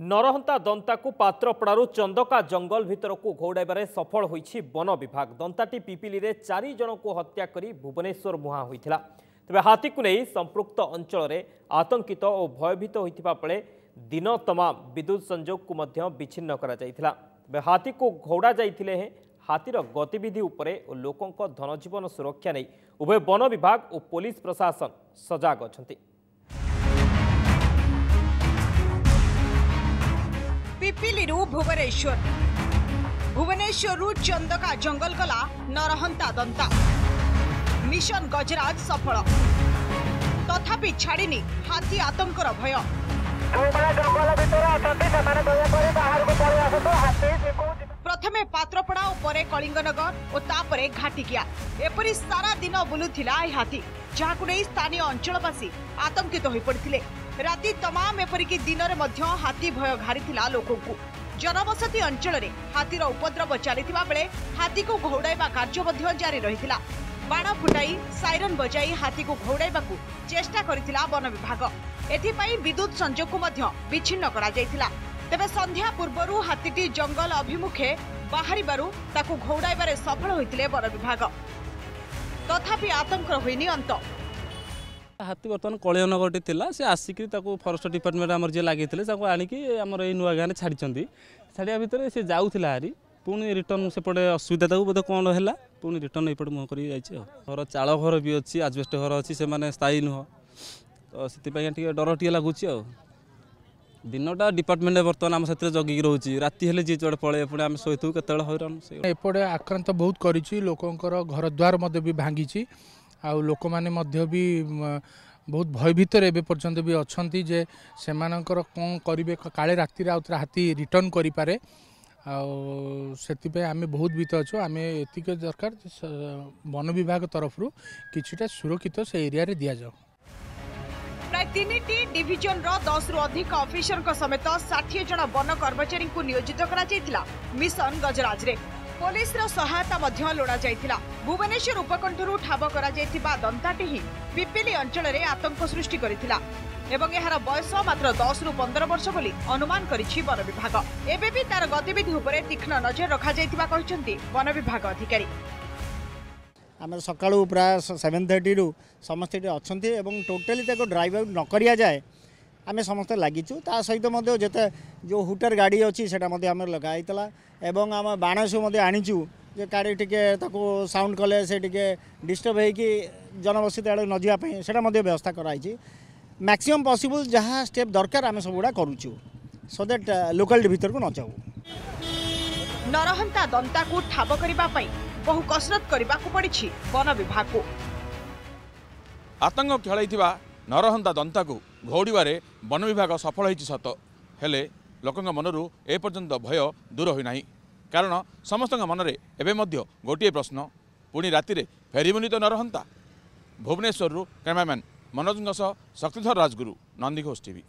ନରହନ୍ତା ଦନ୍ତାକୁ ପାତ୍ରପଡ଼ାରୁ ଚନ୍ଦକା ଜଙ୍ଗଲ ଭିତରକୁ ଘଉଡ଼ାଇବାରେ ସଫଳ ହୋଇଛି ବନ ବିଭାଗ। ଦନ୍ତାଟି ପିପିଲିରେ ଚାରି ଜଣଙ୍କୁ ହତ୍ୟା କରି ଭୁବନେଶ୍ୱର ମୁହାଁ ହୋଇଥିଲା। ତେବେ ହାତୀକୁ ନେଇ ସମ୍ପୃକ୍ତ ଅଞ୍ଚଳରେ ଆତଙ୍କିତ ଓ ଭୟଭୀତ ହୋଇଥିବା ବେଳେ ଦିନ ତମାମ ବିଦ୍ୟୁତ୍ ସଂଯୋଗକୁ ମଧ୍ୟ ବିଚ୍ଛିନ୍ନ କରାଯାଇଥିଲା। ତେବେ ହାତୀକୁ ଘଉଡ଼ା ଯାଇଥିଲେ ହେଁ ହାତୀର ଗତିବିଧି ଉପରେ ଓ ଲୋକଙ୍କ ଧନଜୀବନ ସୁରକ୍ଷା ନେଇ ଉଭୟ ବନ ବିଭାଗ ଓ ପୋଲିସ ପ୍ରଶାସନ ସଜାଗ ଅଛନ୍ତି। ପିପିଲିରୁ ଭୁବନେଶ୍ୱର। ଭୁବନେଶ୍ୱରରୁ ଚନ୍ଦକା ଜଙ୍ଗଲ ଗଲା ନରହନ୍ତା ଦନ୍ତା। ମିଶନ ଗଜରାଜ ସଫଳ। ତଥାପି ଛାଡ଼ିନି ହାତୀ ଆତଙ୍କର ଭୟ। ଯେଉଁମାନେ ଜଙ୍ଗଲ ଭିତରେ ଅଛନ୍ତି ସେମାନେ ଦୟାକରି ବାହାରକୁ ପଳେଇ ଆସନ୍ତୁ ହାତୀ ଶିଖୁଛି ପ୍ରଥମେ ପାତ୍ରପଡ଼ା ଓ ପରେ କଳିଙ୍ଗନଗର ଓ ତାପରେ ଘାଟିକିଆ। ଏପରି ସାରା ଦିନ ବୁଲୁଥିଲା ଏହି ହାତୀ ଯାହାକୁ ନେଇ ସ୍ଥାନୀୟ ଅଞ୍ଚଳବାସୀ ଆତଙ୍କିତ ହୋଇପଡ଼ିଥିଲେ। ରାତି ତମାମ ଏପରିକି ଦିନରେ ମଧ୍ୟ ହାତୀ ଭୟ ଘାରିଥିଲା ଲୋକଙ୍କୁ। ଜନବସତି ଅଞ୍ଚଳରେ ହାତୀର ଉପଦ୍ରବ ଚାଲିଥିବା ବେଳେ ହାତୀକୁ ଘଉଡ଼ାଇବା କାର୍ଯ୍ୟ ମଧ୍ୟ ଜାରି ରହିଥିଲା। ବାଣ ଫୁଟାଇ ସାଇରନ୍ ବଜାଇ ହାତୀକୁ ଘଉଡ଼ାଇବାକୁ ଚେଷ୍ଟା କରିଥିଲା ବନ ବିଭାଗ। ଏଥିପାଇଁ ବିଦ୍ୟୁତ୍ ସଂଯୋଗକୁ ମଧ୍ୟ ବିଚ୍ଛିନ୍ନ କରାଯାଇଥିଲା। ତେବେ ସନ୍ଧ୍ୟା ପୂର୍ବରୁ ହାତୀଟି ଜଙ୍ଗଲ ଅଭିମୁଖେ ବାହାରିବାରୁ ତାକୁ ଘଉଡ଼ାଇବାରେ ସଫଳ ହୋଇଥିଲେ ବନ ବିଭାଗ। ତଥାପି ଆତଙ୍କର ହୋଇନି ଅନ୍ତ। ହାତୀ ବର୍ତ୍ତମାନ କଳିଙ୍ଗନଗରଟି ଥିଲା ସେ ଆସିକି ତାକୁ ଫରେଷ୍ଟ ଡିପାର୍ଟମେଣ୍ଟ ଆମର ଯିଏ ଲାଗିଥିଲେ ତାକୁ ଆଣିକି ଆମର ଏଇ ନୂଆ ଗାଁରେ ଛାଡ଼ିଛନ୍ତି। ଛାଡ଼ିବା ଭିତରେ ସେ ଯାଉଥିଲା ହାରି ପୁଣି ରିଟର୍ନ ସେପଟେ ଅସୁବିଧା ତାକୁ ବୋଧେ କ'ଣ ହେଲା ପୁଣି ରିଟର୍ନ ଏପଟେ ମୁହଁ କରିକି ଯାଇଛି ଆଉ। ଘର ଚାଳ ଘର ବି ଅଛି ଆଜବେଷ୍ଟ ଘର ଅଛି ସେମାନେ ସ୍ଥାୟୀ ନୁହଁ। ତ ସେଥିପାଇଁ ଟିକେ ଡର ଟିକେ ଲାଗୁଛି ଆଉ। ଦିନଟା ଡିପାର୍ଟମେଣ୍ଟ ବର୍ତ୍ତମାନ ଆମ ସେଥିରେ ଜଗିକି ରହୁଛି। ରାତି ହେଲେ ଯିଏ ଯୁଆଡ଼େ ପଳେଇ ପୁଣି ଆମେ ଶୋଇଥିବୁ କେତେବେଳେ ହଇରାଣ ସେ ଏପଟେ ଆକ୍ରାନ୍ତ ବହୁତ କରିଛି ଲୋକଙ୍କର ଘରଦ୍ୱାର ମଧ୍ୟ ବି ଭାଙ୍ଗିଛି। ଆଉ ଲୋକମାନେ ମଧ୍ୟ ବି ମ, ବହୁତ ଭୟ ଭିତରେ ଏବେ ପର୍ଯ୍ୟନ୍ତ ବି ଅଛନ୍ତି ଯେ ସେମାନଙ୍କର କ'ଣ କରିବେ କାଳେ ରାତିରେ ଆଉ ଥରେ ହାତୀ ରିଟର୍ନ କରିପାରେ। ଆଉ ସେଥିପାଇଁ ଆମେ ବହୁତ ଭୀତ ଅଛୁ। ଆମେ ଏତିକି ଦରକାର ଯେ ସ- ବନ ବିଭାଗ ତରଫରୁ କିଛିଟା ସୁରକ୍ଷିତ ସେ ଏରିଆରେ ଦିଆଯାଉ। ପ୍ରାୟ ତିନିଟି ଡିଭିଜନର ଦଶରୁ ଅଧିକ ଅଫିସରଙ୍କ ସମେତ ଷାଠିଏ ଜଣ ବନ କର୍ମଚାରୀଙ୍କୁ ନିୟୋଜିତ କରାଯାଇଥିଲା ମିଶନ ଗଜରାଜରେ। ପୋଲିସର ସହାୟତା ମଧ୍ୟ ଲୋଡ଼ାଯାଇଥିଲା। ଭୁବନେଶ୍ୱର ଉପକଣ୍ଠରୁ ଠାବ କରାଯାଇଥିବା ଦନ୍ତାଟି ହିଁ ପିପିଲି ଅଞ୍ଚଳରେ ଆତଙ୍କ ସୃଷ୍ଟି କରିଥିଲା ଏବଂ ଏହାର ବୟସ ମାତ୍ର ଦଶରୁ ପନ୍ଦର ବର୍ଷ ବୋଲି ଅନୁମାନ କରିଛି ବନ ବିଭାଗ। ଏବେ ବି ତାର ଗତିବିଧି ଉପରେ ତୀକ୍ଷ୍ଣ ନଜର ରଖାଯାଇଥିବା କହିଛନ୍ତି ବନ ବିଭାଗ ଅଧିକାରୀ। ଆମର ସକାଳୁ ପ୍ରାୟ ସେଭେନ୍ ଥାର୍ଟିରୁ ସମସ୍ତେ ଏଠି ଅଛନ୍ତି ଏବଂ ଟୋଟାଲି ତାକୁ ଡ୍ରାଇଭ୍ ଆଉଟ୍ ନ ଆମେ ସମସ୍ତେ ଲାଗିଛୁ। ତା ସହିତ ମଧ୍ୟ ଯେତେ ଯେଉଁ ହୁଟର ଗାଡ଼ି ଅଛି ସେଇଟା ମଧ୍ୟ ଆମର ଲଗା ହେଇଥିଲା ଏବଂ ଆମ ବାଣ ସବୁ ମଧ୍ୟ ଆଣିଛୁ ଯେ କାଳେ ଟିକେ ତାକୁ ସାଉଣ୍ଡ କଲେ ସେ ଟିକେ ଡିଷ୍ଟର୍ବ ହେଇକି ଜନବସତି ଆଡ଼େ ନ ଯିବା ପାଇଁ ସେଇଟା ମଧ୍ୟ ବ୍ୟବସ୍ଥା କରାହେଇଛି। ମ୍ୟାକ୍ସିମମ୍ ପସିବୁଲ୍ ଯାହା ଷ୍ଟେପ୍ ଦରକାର ଆମେ ସବୁଗୁଡ଼ା କରୁଛୁ। ସୋ ଦ୍ୟାଟ୍ ଲୋକାଲିଟି ଭିତରକୁ ନ ଯାଉ। ନରହନ୍ତା ଦନ୍ତାକୁ ଠାବ କରିବା ପାଇଁ ବହୁ କସରତ କରିବାକୁ ପଡ଼ିଛି ବନ ବିଭାଗକୁ। ଆତଙ୍କ ଖେଳାଇଥିବା ନରହନ୍ତା ଦନ୍ତାକୁ ଘଉଡ଼ିବାରେ ବନ ବିଭାଗ ସଫଳ ହୋଇଛି ସତ। ହେଲେ ଲୋକଙ୍କ ମନରୁ ଏପର୍ଯ୍ୟନ୍ତ ଭୟ ଦୂର ହୋଇନାହିଁ। କାରଣ ସମସ୍ତଙ୍କ ମନରେ ଏବେ ମଧ୍ୟ ଗୋଟିଏ ପ୍ରଶ୍ନ ପୁଣି ରାତିରେ ଫେରିବନି ତ ନରହନ୍ତା? ଭୁବନେଶ୍ୱରରୁ କ୍ୟାମେରାମ୍ୟାନ୍ ମନୋଜଙ୍କ ସହ ଶକ୍ତିଧର ରାଜଗୁରୁ ନନ୍ଦିଘୋଷ ଟିଭି